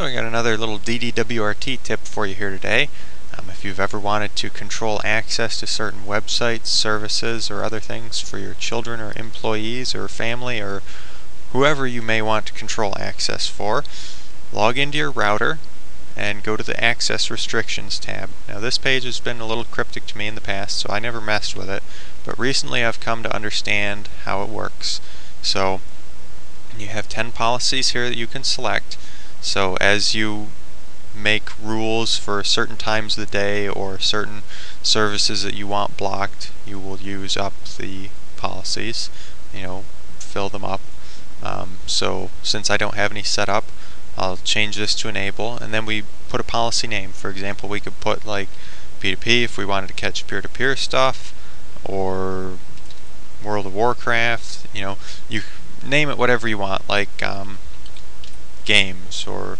So I got another little DDWRT tip for you here today. Um, if you've ever wanted to control access to certain websites, services, or other things for your children or employees or family or whoever you may want to control access for, log into your router and go to the Access Restrictions tab. Now this page has been a little cryptic to me in the past, so I never messed with it, but recently I've come to understand how it works. So you have 10 policies here that you can select so as you make rules for certain times of the day or certain services that you want blocked, you will use up the policies, you know, fill them up. Um, so since I don't have any set up, I'll change this to enable and then we put a policy name. For example, we could put like P2P if we wanted to catch peer-to-peer -peer stuff or World of Warcraft, you know, you name it whatever you want, like um, games or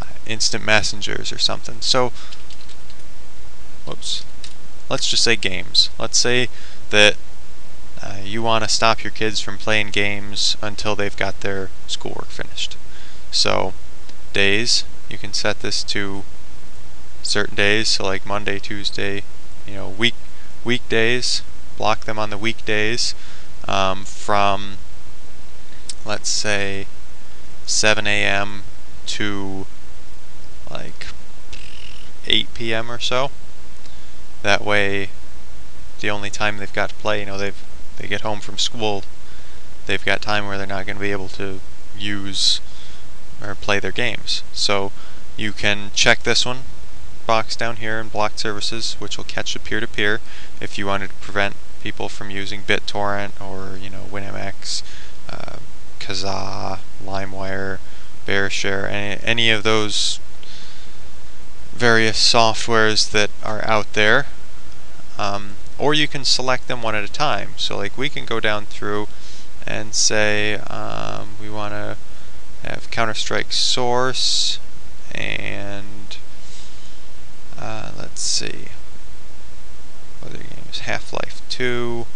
uh, instant messengers or something. So, whoops, let's just say games. Let's say that uh, you want to stop your kids from playing games until they've got their schoolwork finished. So, days, you can set this to certain days, so like Monday, Tuesday, you know, week weekdays, block them on the weekdays um, from, let's say, 7 a.m. to like 8 p.m. or so. That way, the only time they've got to play, you know, they've they get home from school, they've got time where they're not going to be able to use or play their games. So you can check this one box down here in blocked services, which will catch the peer-to-peer -peer if you wanted to prevent people from using BitTorrent or you know WinMX, uh, Kazaa, LimeWire, BearShare, any, any of those various softwares that are out there. Um, or you can select them one at a time. So like we can go down through and say um, we want to have Counter-Strike Source and uh, let's see other games Half-Life 2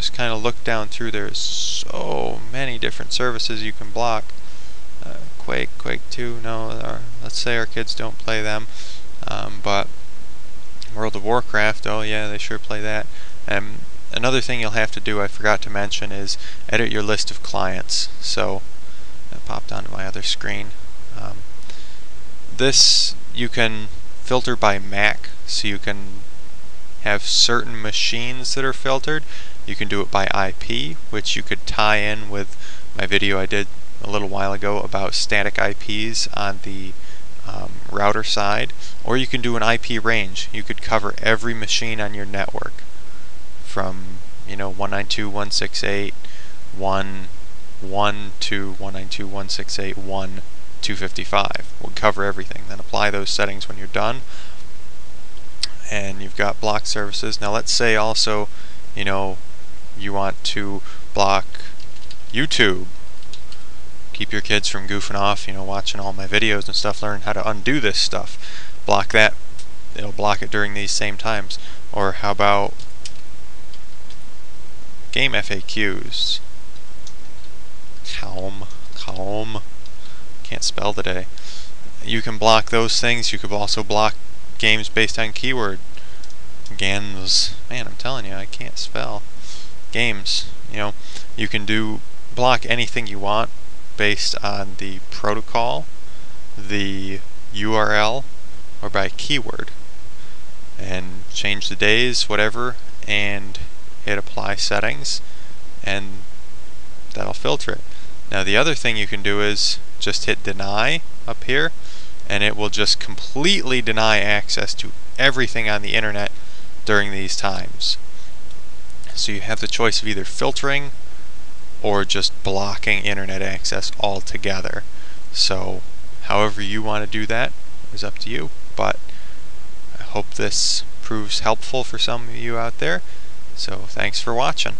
just kind of look down through there's so many different services you can block uh, Quake, Quake 2, no, our, let's say our kids don't play them um, but World of Warcraft, oh yeah, they sure play that. And another thing you'll have to do, I forgot to mention, is edit your list of clients. So, that popped onto my other screen. Um, this you can filter by MAC, so you can have certain machines that are filtered. You can do it by IP, which you could tie in with my video I did a little while ago about static IPs on the um, router side, or you can do an IP range. You could cover every machine on your network from you know 192.168.1 1 1 to 192.168.1 255. We'll cover everything. Then apply those settings when you're done. And you've got block services. Now let's say also, you know, you want to block YouTube keep your kids from goofing off, you know, watching all my videos and stuff, learn how to undo this stuff. Block that. It'll block it during these same times. Or how about game FAQs? Com, com. Can't spell today. You can block those things. You could also block games based on keyword. Games. Man, I'm telling you, I can't spell. Games. You know, you can do block anything you want based on the protocol, the URL, or by keyword. And change the days, whatever, and hit apply settings, and that'll filter it. Now the other thing you can do is just hit deny up here, and it will just completely deny access to everything on the internet during these times. So you have the choice of either filtering or just blocking internet access altogether. So however you want to do that is up to you, but I hope this proves helpful for some of you out there. So thanks for watching.